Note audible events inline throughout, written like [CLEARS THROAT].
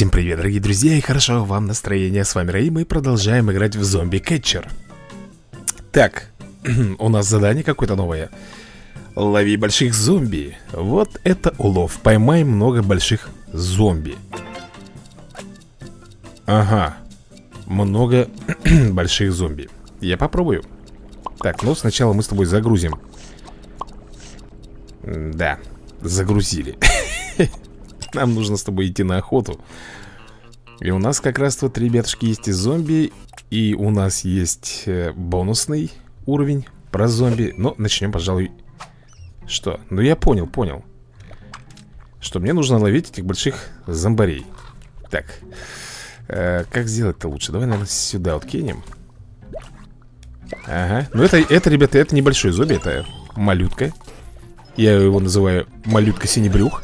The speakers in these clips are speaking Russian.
Всем привет, дорогие друзья, и хорошо вам настроение. С вами Рэй, мы продолжаем играть в зомби кетчер. Так, [CLEARS THROAT] у нас задание какое-то новое. Лови больших зомби. Вот это улов. Поймай много больших зомби. Ага. Много [CLEARS THROAT] больших зомби. Я попробую. Так, ну сначала мы с тобой загрузим. Да, загрузили. [LAUGHS] [LAUGHS] Нам нужно с тобой идти на охоту. И у нас как раз вот, ребятушки, есть и зомби И у нас есть э, бонусный уровень про зомби. Но начнем, пожалуй Что? Ну я понял, понял Что мне нужно ловить этих больших зомбарей. Так э, Как сделать-то лучше? Давай, наверное, сюда вот кинем Ага, ну это, это, ребята, это небольшой зомби, это малютка. Я его называю малютка синебрюх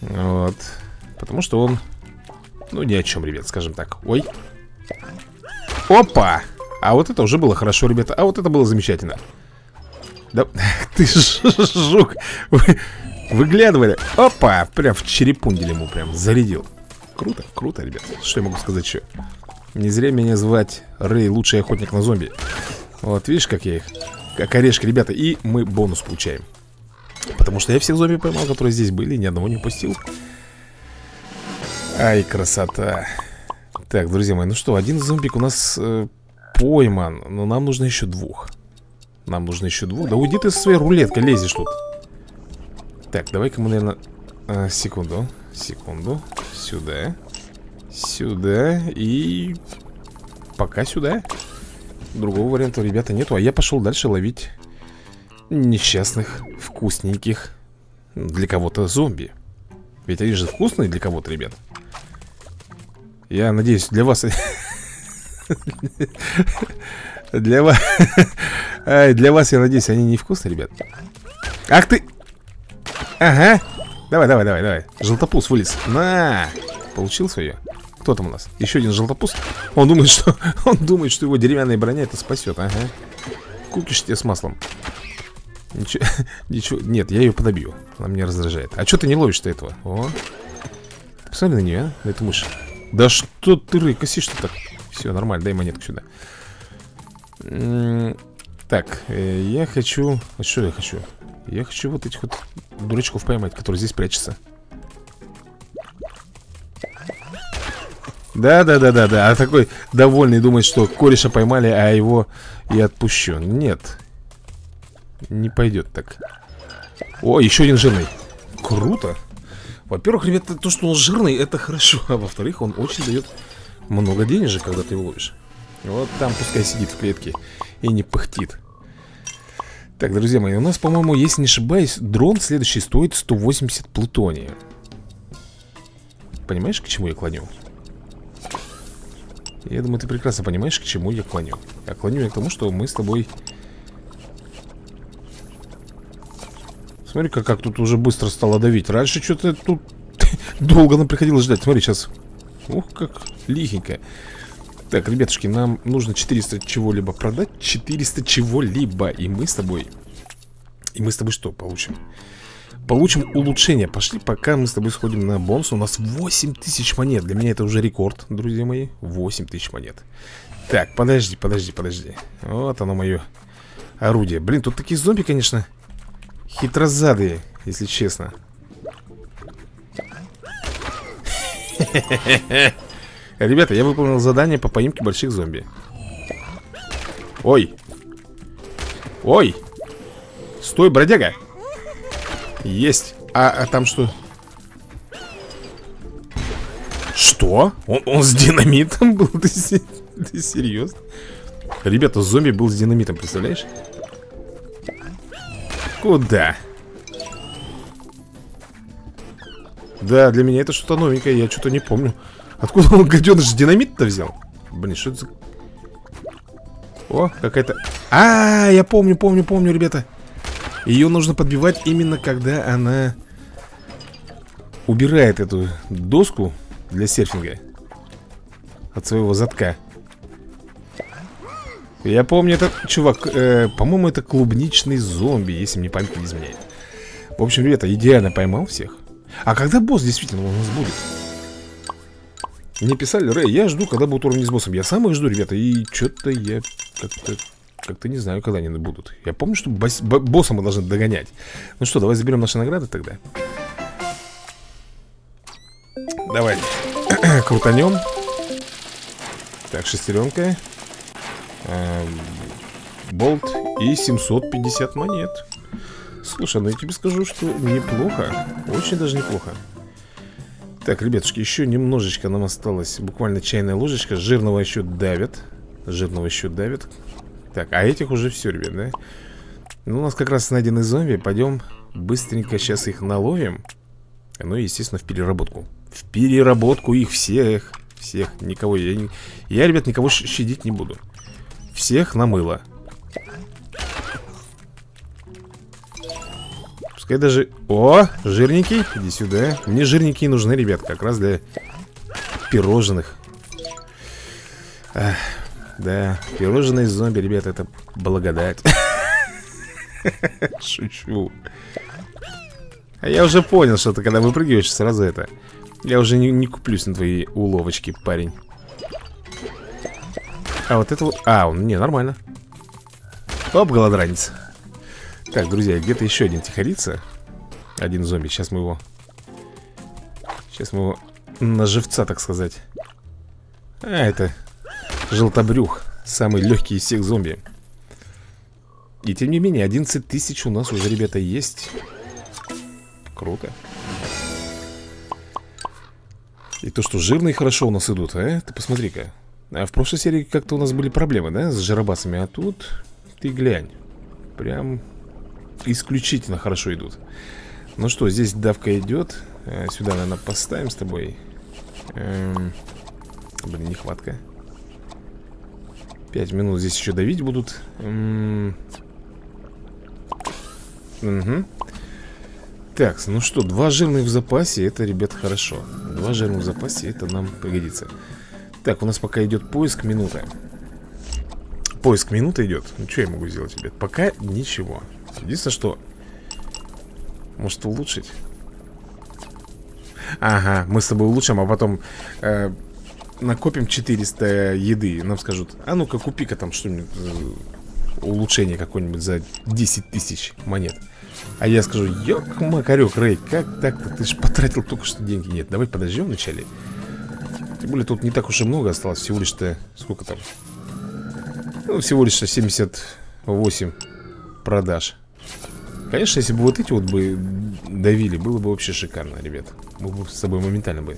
вот. Потому что он... Ну, ни о чем, ребят, скажем так. Ой. Опа! А вот это уже было хорошо, ребята. А вот это было замечательно. Да, [LAUGHS] ты жук. Вы, выглядывали. Опа! Прям в черепундель ему прям зарядил. Круто, круто, ребят. Что я могу сказать еще? Не зря меня звать Рэй, лучший охотник на зомби. Вот, видишь, как я их... Как орешки, ребята. И мы бонус получаем. Потому что я всех зомби поймал, которые здесь были, ни одного не упустил. Ай, красота. Так, друзья мои, ну что, один зомбик у нас э, пойман, но нам нужно еще двух. Нам нужно еще двух. Да уйди ты со своей рулеткой, лезешь тут. Так, давай-ка мы, наверное... Э, секунду, секунду. Сюда. Сюда и... Пока сюда. Другого варианта, ребята, нету. А я пошел дальше ловить несчастных, вкусненьких. Для кого-то зомби. Ведь они же вкусные для кого-то, ребят Я надеюсь, для вас [LAUGHS] Для вас [LAUGHS] Для вас, я надеюсь, они не вкусные, ребят. Ах ты! Ага. Давай, давай, давай, давай. Желтопус вылез. На! Получил свое кто там у нас? Еще один желтопус Он думает, что [LAUGHS] Он думает, что его деревянная броня это спасет Ага. Кукиш тебе с маслом Ничего, [LAUGHS] ничего, нет, я ее подобью Она меня раздражает А что ты не ловишь-то этого? О, посмотри на нее, а, на эту мышь Да что ты рыкосишь-то так? Все, нормально, дай монетку сюда Так, э, я хочу... А что я хочу? Я хочу вот этих вот дурачков поймать, которые здесь прячутся Да-да-да-да-да А такой довольный думает, что кореша поймали, а его и отпущу Нет не пойдет так. О, еще один жирный. Круто. Во-первых, ребята, то, что он жирный, это хорошо. А во-вторых, он очень дает много денежек, когда ты его ловишь. Вот там пускай сидит в клетке И не пыхтит. Так, друзья мои, у нас, по-моему, если не ошибаюсь Дрон следующий стоит 180 плутония. Понимаешь, к чему я клоню? Я думаю, ты прекрасно понимаешь, к чему я клоню. Я клоню я к тому, что мы с тобой Смотри-ка, как тут уже быстро стало давить. Раньше что-то тут [LAUGHS] долго нам приходилось ждать. Смотри, сейчас Ух, как лихенько. Так, ребятушки, нам нужно 400 чего-либо продать. 400 чего-либо. И мы с тобой И мы с тобой что получим? Получим улучшение. Пошли, пока мы с тобой сходим на бонус. У нас 8000 монет. Для меня это уже рекорд, друзья мои. 8000 монет. Так, подожди, подожди, подожди. Вот оно мое орудие. Блин, тут такие зомби, конечно Хитрозадые, если честно Ребята, я выполнил задание по поимке больших зомби Ой Ой Стой, бродяга Есть А, а там что? Что? Он, он с динамитом был? [LAUGHS] Ты, ты серьезно? Ребята, зомби был с динамитом, представляешь? Куда? Да, для меня это что-то новенькое, я что-то не помню Откуда он, гаденыш, динамит-то взял? Блин, что это за... О, какая-то... А, я помню, помню, помню, ребята Ее нужно подбивать именно когда она Убирает эту доску для серфинга От своего затка я помню, это, чувак, э, по-моему, это клубничный зомби, если мне память не изменяет. В общем, ребята, идеально поймал всех. А когда босс действительно у нас будет? Мне писали, Рэй, я жду, когда будут уровни с боссом Я сам их жду, ребята, и что-то я как-то как-то не знаю, когда они будут. Я помню, что босс, босса мы должны догонять. Ну что, давай заберем наши награды тогда. Давай. [CLEARS THROAT] Крутанем. Так, шестеренка эм, Болт и 750 монет. Слушай, ну я тебе скажу, что неплохо Очень даже неплохо. Так, ребятушки, еще немножечко нам осталось Буквально чайная ложечка Жирного еще давят Жирного еще давят. Так, а этих уже все, ребят, да? Ну, у нас как раз найдены зомби Пойдем быстренько сейчас их наловим. Ну и, естественно, в переработку. В переработку их всех Всех, никого Я, я ребят, никого щадить не буду Всех намыло Пускай даже... О, жирненький, иди сюда. Мне жирненькие нужны, ребят, как раз для пирожных. Ах, Да, пирожные зомби, ребят, это благодать. [LAUGHS] Шучу. А я уже понял, что ты когда выпрыгиваешь, сразу это Я уже не, не куплюсь на твои уловочки, парень А вот это вот... А, он, не, нормально. Оп, голодранец. Так, друзья, где-то еще один тихорица Один зомби, сейчас мы его Сейчас мы его на живца, так сказать. А, это желтобрюх Самый легкий из всех зомби. И тем не менее, 11 тысяч у нас уже, ребята, есть. Круто. И то, что жирные хорошо у нас идут, а? Ты посмотри-ка А в прошлой серии как-то у нас были проблемы, да, с жиробасами А тут, ты глянь Прям исключительно хорошо идут. Ну что, здесь давка идет э, Сюда, наверное, поставим с тобой. Эм... Блин, нехватка. Пять минут здесь еще давить будут. Эм... Угу Так, ну что, два жирных в запасе Это, ребят, хорошо. Два жирных в запасе, это нам пригодится Так, у нас пока идет поиск минуты. Поиск минуты идет? Ну что я могу сделать, ребят? Пока ничего. Единственное, что Может улучшить. Ага, мы с тобой улучшим, а потом э, Накопим 400 еды. Нам скажут, а ну-ка купи-ка там что-нибудь э, Улучшение какое-нибудь за 10 тысяч монет А я скажу, ёк, макарек, Рэй Как так-то? Ты же потратил только что деньги Нет, давай подождем вначале Тем более тут не так уж и много осталось Всего лишь-то, сколько там Ну, всего лишь 78 продаж Конечно, если бы вот эти вот бы давили, было бы вообще шикарно, ребят. Мы бы с тобой моментально бы...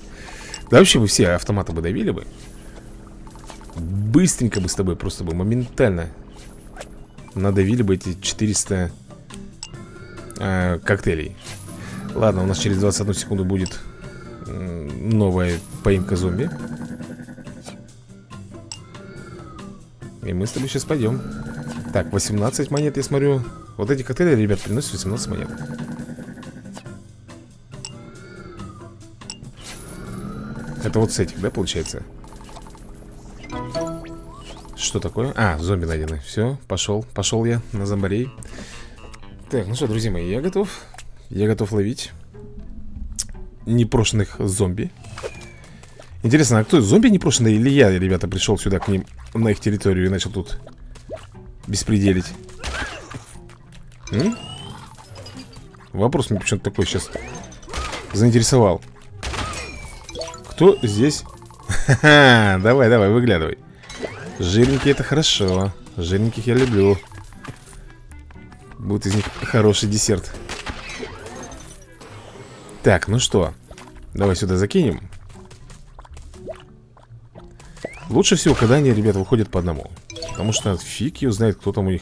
Да вообще бы все автоматы бы давили бы. Быстренько бы с тобой просто бы моментально надавили бы эти 400 э, коктейлей. Ладно, у нас через 21 секунду будет новая поимка зомби. И мы с тобой сейчас пойдем. Так, 18 монет, я смотрю, вот эти коктейли, ребят, приносят 18 монет Это вот с этих, да, получается? Что такое? А, зомби найдены Все, пошел, пошел я на зомбарей Так, ну что, друзья мои, я готов Я готов ловить Непрошенных зомби Интересно, а кто зомби непрошенные или я, ребята, пришел сюда к ним На их территорию и начал тут Беспределить М? Вопрос мне почему-то такой сейчас заинтересовал. Кто здесь? [LAUGHS] давай, давай, выглядывай. Жирненькие это хорошо. Жирненьких я люблю. Будет из них хороший десерт. Так, ну что? Давай сюда закинем. Лучше всего, когда они, ребята, выходят по одному. Потому что фиг ее знает, кто там у них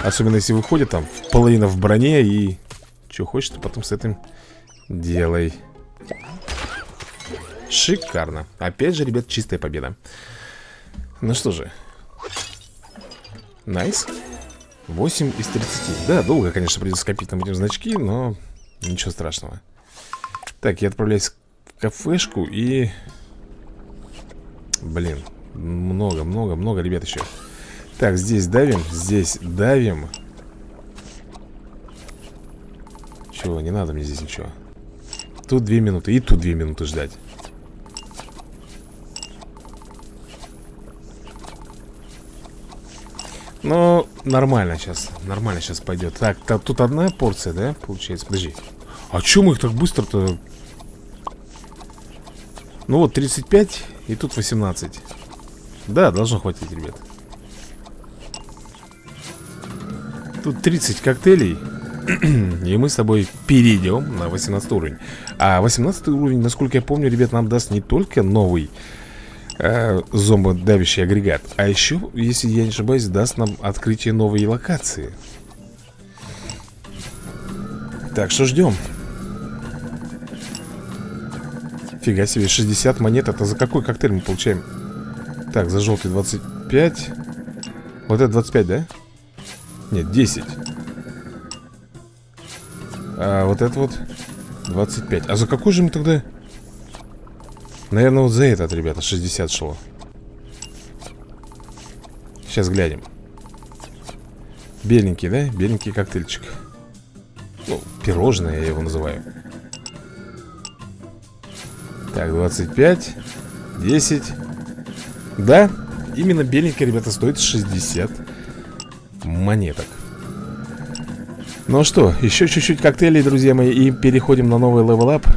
Особенно если выходит там половина в броне и что хочешь, ты потом с этим делай. Шикарно. Опять же, ребят, чистая победа. Ну что же. Nice. 8 из 30. Да, долго, конечно, придется копить там эти значки, но ничего страшного. Так, я отправляюсь в кафешку и... Блин, много, много, много ребят еще. Так, здесь давим, здесь давим. Чего, не надо мне здесь ничего? Тут две минуты И тут две минуты ждать. Ну, нормально сейчас Нормально сейчас пойдет Так, тут одна порция, да, получается? Подожди А чё мы их так быстро-то? Ну вот 35 И тут 18 Да, должно хватить, ребят. Тут 30 коктейлей [CLEARS THROAT] И мы с тобой перейдем на 18 уровень. А 18 уровень, насколько я помню, ребят, нам даст не только новый э, зомбодавящий агрегат А еще, если я не ошибаюсь, даст нам открытие новой локации. Так, что ждем? Фига себе, 60 монет Это за какой коктейль мы получаем? Так, за желтый 25 Вот это 25, да? Нет, 10 А вот это вот 25 А за какой же мы тогда... Наверное, вот за этот, ребята, 60 шло. Сейчас глянем. Беленький, да? Беленький коктейльчик. Ну, пирожное я его называю Так, 25 10 Да, именно беленький, ребята, стоит 60 монеток. Ну что, еще чуть-чуть коктейлей, друзья мои И переходим на новый level up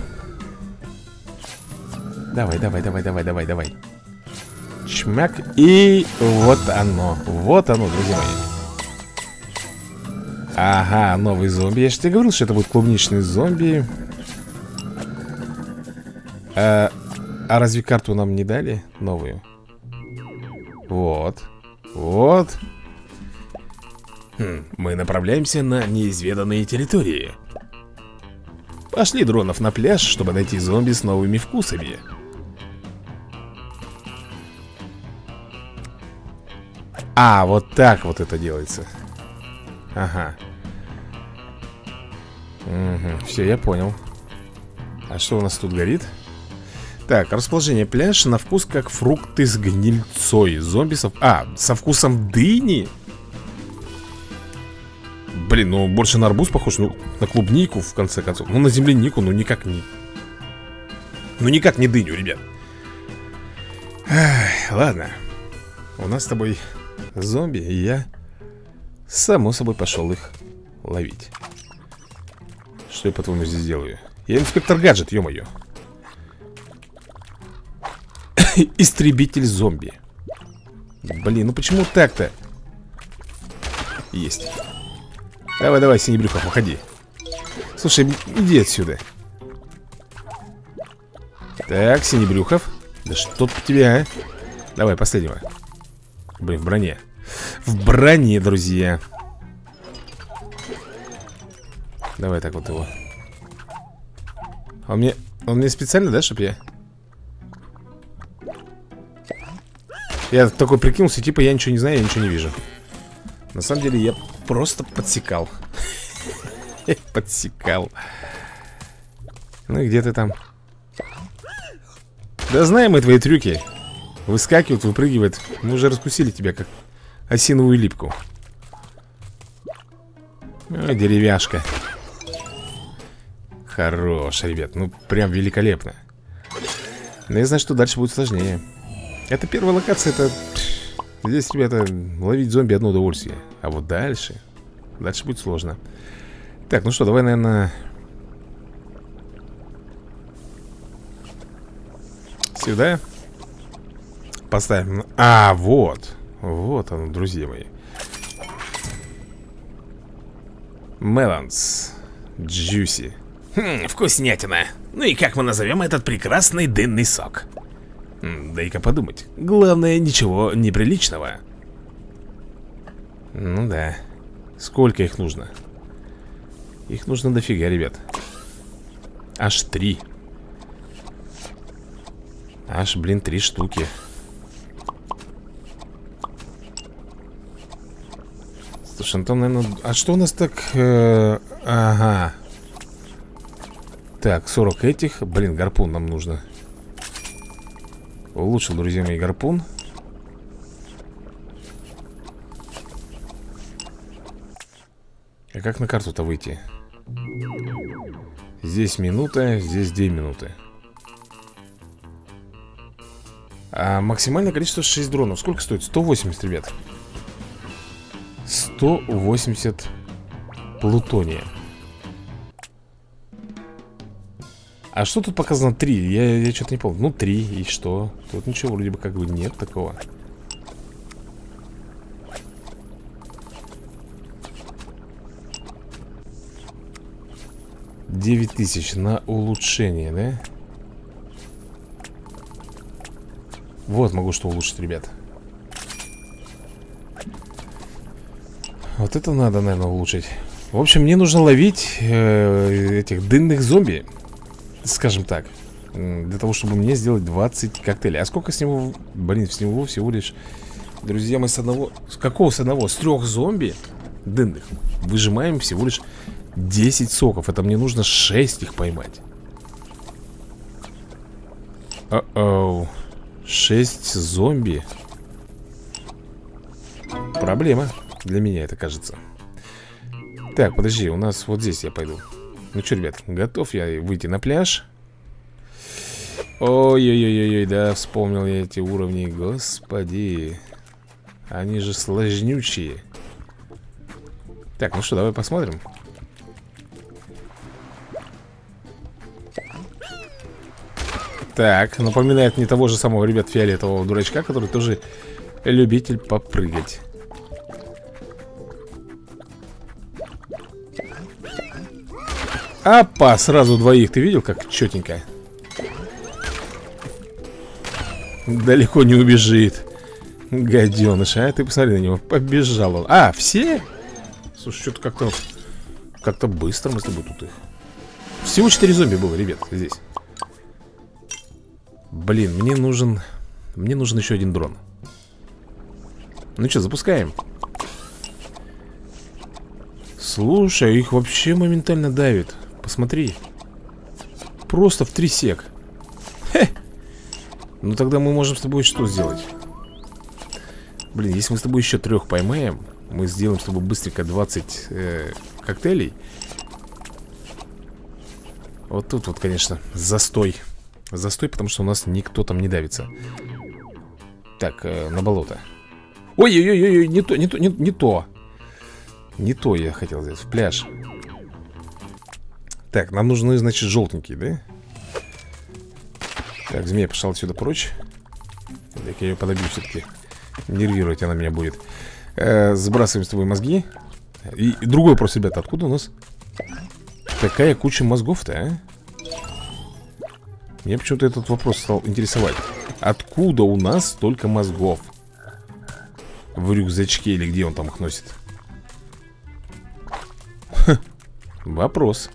Давай, давай, давай, давай, давай, давай. Чмяк И вот оно Вот оно, друзья мои. Ага, новый зомби. Я же тебе говорил, что это будет клубничный зомби а, а разве карту нам не дали? Новую Вот Вот Хм, мы направляемся на неизведанные территории. Пошли дронов на пляж, чтобы найти зомби с новыми вкусами. А, вот так вот это делается. Ага. Угу, все, я понял. А что у нас тут горит? Так, расположение пляж на вкус как фрукты с гнильцой. Зомби со... А, со вкусом дыни? Блин, ну больше на арбуз похож, ну на клубнику в конце концов Ну на землянику, ну никак не Ну никак не дыню, ребят Эх, Ладно У нас с тобой зомби, и я Само собой пошел их ловить Что я по-твоему здесь делаю? Я инспектор гаджет, ё-моё [LAUGHS] Истребитель зомби. Блин, ну почему так-то? Есть. Давай, давай, синебрюхов, уходи. Слушай, иди отсюда. Так, синебрюхов Да что тут тебя, а? Давай, последнего. Блин, в броне. В броне, друзья. Давай так вот его. Он мне... Он мне специально, да, чтоб я... Я такой прикинулся, типа я ничего не знаю, я ничего не вижу. На самом деле я просто подсекал. [LAUGHS] Подсекал. Ну и где ты там? Да знаем мы твои трюки. Выскакивает, выпрыгивает. Мы уже раскусили тебя, как осиновую липку. О, деревяшка. Хорош, ребят, ну прям великолепно. Но я знаю, что дальше будет сложнее Это первая локация, это Здесь, ребята, ловить зомби одно удовольствие. А вот дальше Дальше будет сложно. Так, ну что, давай, наверное Сюда Поставим. А, вот Вот оно, друзья мои. Меланс Джуси Хм, вкуснятина. Ну и как мы назовем этот прекрасный дынный сок? Дай-ка подумать. Главное, ничего неприличного. Ну да. Сколько их нужно? Их нужно дофига, ребят. Аж три. Аж, блин, три штуки. Слушай, ну там, наверное... А что у нас так... Э, ага. Так, 40 этих. Блин, гарпун нам нужно Улучшил, друзья мои, гарпун. А как на карту-то выйти? Здесь минута, здесь две минуты. А максимальное количество 6 дронов. Сколько стоит? 180, ребят. 180 плутония А что тут показано? 3? Я, я что-то не помню. Ну 3 и что? Тут ничего вроде бы как бы нет такого. 9 тысяч на улучшение, да? Вот, могу что улучшить, ребят. Вот это надо, наверное, улучшить. В общем, мне нужно ловить э, этих дынных зомби Скажем так Для того, чтобы мне сделать 20 коктейлей. А сколько с него... Блин, с него всего лишь... Друзья, мы с одного... С какого с одного? С трех зомби дынных. Выжимаем всего лишь 10 соков. Это мне нужно 6 их поймать. О-оу 6 зомби. Проблема Для меня это кажется. Так, подожди, у нас вот здесь я пойду Ну что, ребят, готов я выйти на пляж? Ой-ой-ой-ой, да, вспомнил я эти уровни Господи. Они же сложнючие. Так, ну что, давай посмотрим. Так, напоминает мне того же самого, ребят, фиолетового дурачка Который тоже любитель попрыгать Опа, сразу двоих, ты видел, как четенько? Далеко не убежит. Гаденыш, а? Ты посмотри на него. Побежал он. А, все? Слушай, что-то как-то Как-то быстро мы с тобой тут их. Всего четыре зомби было, ребят, здесь. Блин, мне нужен... Мне нужен еще один дрон. Ну что, запускаем? Слушай, их вообще моментально давит Посмотри. Просто в три сек. Хе! Ну тогда мы можем с тобой что сделать? Блин, если мы с тобой еще трех поймаем Мы сделаем с тобой быстренько 20 э, коктейлей. Вот тут вот, конечно, застой. Застой, потому что у нас никто там не давится. Так, э, на болото. Ой-ой-ой, не то, не то, не, не то. Не то я хотел сделать, в пляж Так, нам нужны, значит, желтенькие, да? Так, змея пошла отсюда прочь Так, я ее подобью все-таки Нервировать она меня будет э, Сбрасываем с тобой мозги и, и другой вопрос, ребята, откуда у нас Такая куча мозгов-то, а? Меня почему-то этот вопрос стал интересовать Откуда у нас столько мозгов? В рюкзачке или где он там их носит? Ха, вопрос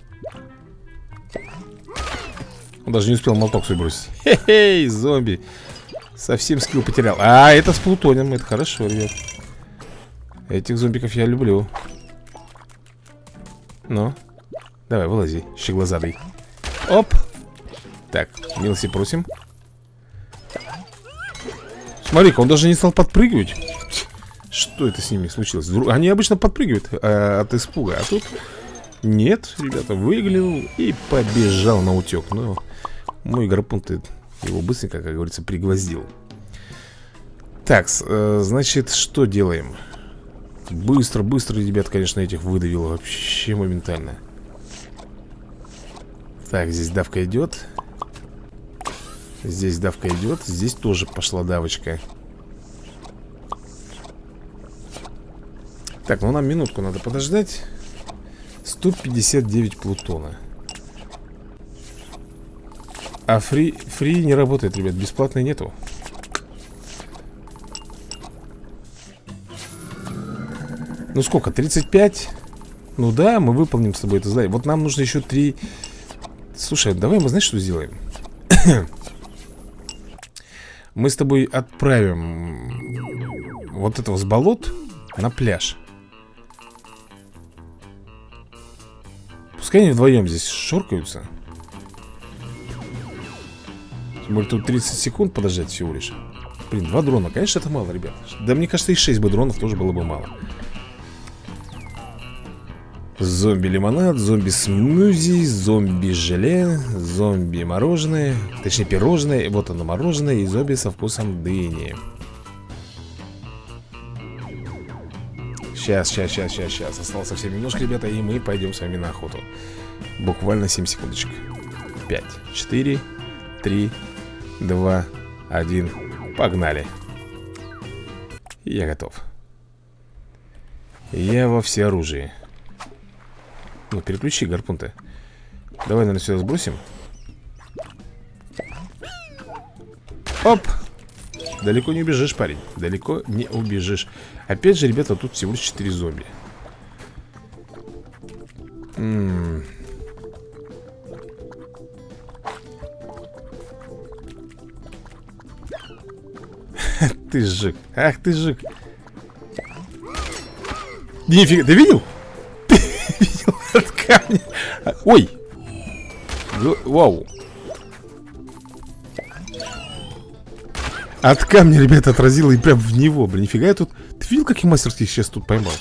Он даже не успел молоток свой бросить. Хе-хей, зомби. Совсем скилл потерял. А, это с плутонием, это хорошо, ребят. Этих зомбиков я люблю. Ну, давай, вылази, щеглазадый Оп. Так, милости просим. Смотри-ка, он даже не стал подпрыгивать. Что это с ними случилось? Они обычно подпрыгивают а, от испуга А тут нет, ребята, выглянул и побежал на утек Но мой гарпун его быстренько, как говорится, пригвоздил. Так, э, значит, что делаем? Быстро, быстро, ребят, конечно, этих выдавил вообще моментально. Так, здесь давка идет. Здесь давка идет, здесь тоже пошла давочка. Так, ну нам минутку надо подождать. 159 плутона А фри, фри не работает, ребят, бесплатной нету Ну сколько, 35? Ну да, мы выполним с тобой это задание Вот нам нужно еще 3 Слушай, давай мы знаешь, что сделаем? [COUGHS] Мы с тобой отправим вот этого с болот на пляж. Пускай они вдвоем здесь шоркаются. Более тут 30 секунд подождать всего лишь. Блин, два дрона, конечно, это мало, ребят. Да мне кажется, и 6 бы дронов тоже было бы мало. Зомби-лимонад, зомби-смузи, зомби-желе, зомби-мороженое Точнее, пирожное, вот оно мороженое и зомби со вкусом дыни Сейчас, сейчас, сейчас, сейчас, сейчас Осталось совсем немножко, ребята, и мы пойдем с вами на охоту Буквально 7 секундочек 5, 4, 3, 2, 1 Погнали. Я готов. Я во всеоружии. Ну, переключи гарпун-то. Давай, наверное, сюда сбросим. Оп! Далеко не убежишь, парень. Далеко не убежишь. Опять же, ребята, тут всего лишь 4 зомби. -м Ты жик Ах ты жик Нифига, ты видел? [LAUGHS] от камня. Ой! Вау! От камня, ребята, отразило и прям в него. Блин, нифига я тут... Ты видел, каких мастерских сейчас тут поймал?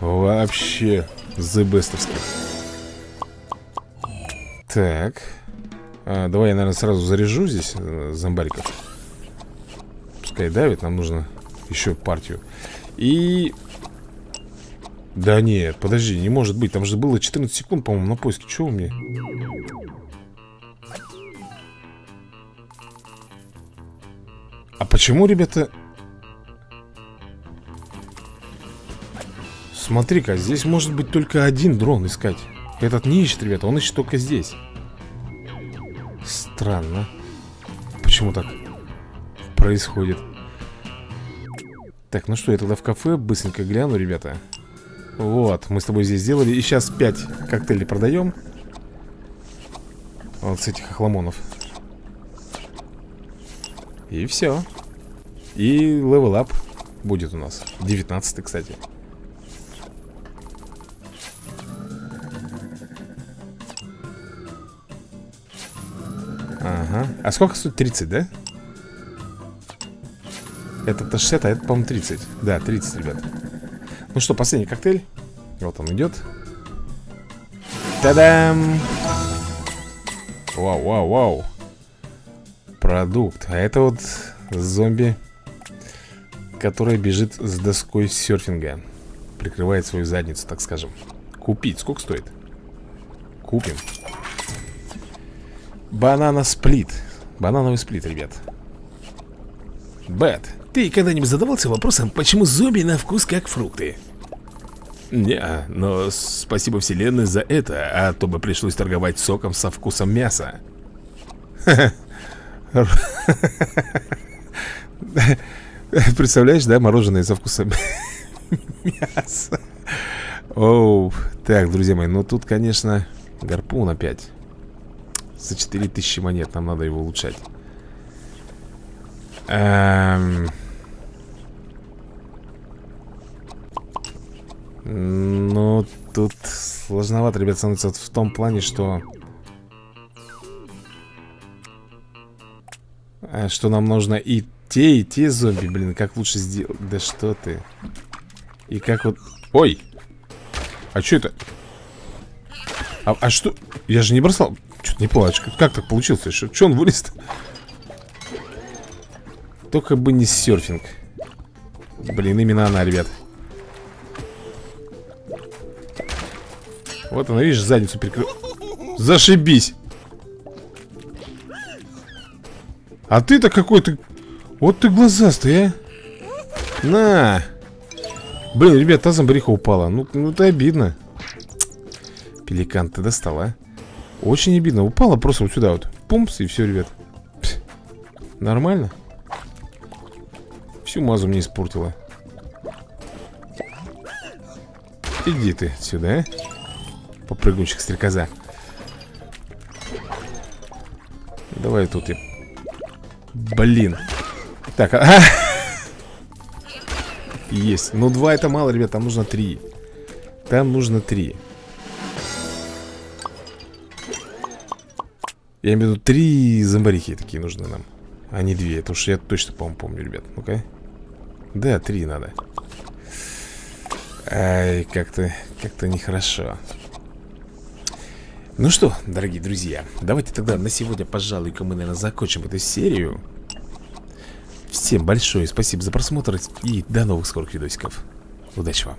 Вообще, зебестовский. Так. А, давай я, наверное, сразу заряжу здесь э, зомбариков. Пускай давит, нам нужно еще партию. И да нет, подожди, не может быть Там же было 14 секунд, по-моему, на поиске Чего у меня? А почему, ребята... Смотри-ка, здесь может быть только один дрон искать. Этот не ищет, ребята, он ищет только здесь. Странно. Почему так происходит? Так, ну что, я тогда в кафе быстренько гляну, ребята. Вот, мы с тобой здесь сделали. И сейчас 5 коктейлей продаем. Вот с этих охламонов. И все И level up будет у нас. 19 кстати. Ага. А сколько стоит? 30, да? Это-то 60, а это, по-моему, 30 Да, 30, ребят. Ну что, последний коктейль? Вот он идет. Та-дам! Вау, вау, вау. Продукт. А это вот зомби Который бежит с доской серфинга. Прикрывает свою задницу, так скажем. Купить, сколько стоит? Купим. Банана сплит. Банановый сплит, ребят. Бэт, ты когда-нибудь задавался вопросом, почему зомби на вкус как фрукты? Не, но спасибо вселенной за это, а то бы пришлось торговать соком со вкусом мяса. [LAUGHS] Представляешь, да, мороженое со вкусом мяса. Оу, так, друзья мои, ну тут, конечно, гарпун опять. За 4000 монет нам надо его улучшать. Эм... Ну, тут сложновато, ребят, становится в том плане, что... А, что нам нужно и те, и те зомби, блин, как лучше сделать... Да что ты? И как вот... Ой! А что это? А, а что? Я же не бросал... Что-то не а как так получилось? Что, что он вылез -то? Только бы не серфинг Блин, именно она, ребят Вот она, видишь, задницу перекрыл Зашибись. А ты-то какой-то Вот ты глазастый, а? На. Блин, ребят, та зомбариха упала. Ну, ну это обидно. Пеликан, ты достал, а? Очень обидно, упала просто вот сюда вот. Пумс, и все, ребят. Пс. Нормально. Всю мазу мне испортила. Иди ты сюда, а Попрыгунчик стрекоза. Давай тут я Блин. Так, а [LAUGHS] Есть. Ну два это мало, ребят, там нужно три. Там нужно три. Я имею в виду три зомбарихи такие нужны нам А не две, это уж я точно, по-моему, помню, ребят. Ну-ка. Да, три надо. Ай, как-то, как-то нехорошо Ну что, дорогие друзья Давайте тогда на сегодня, пожалуй-ка мы, наверное, закончим эту серию. Всем большое спасибо за просмотр И до новых скорых видосиков. Удачи вам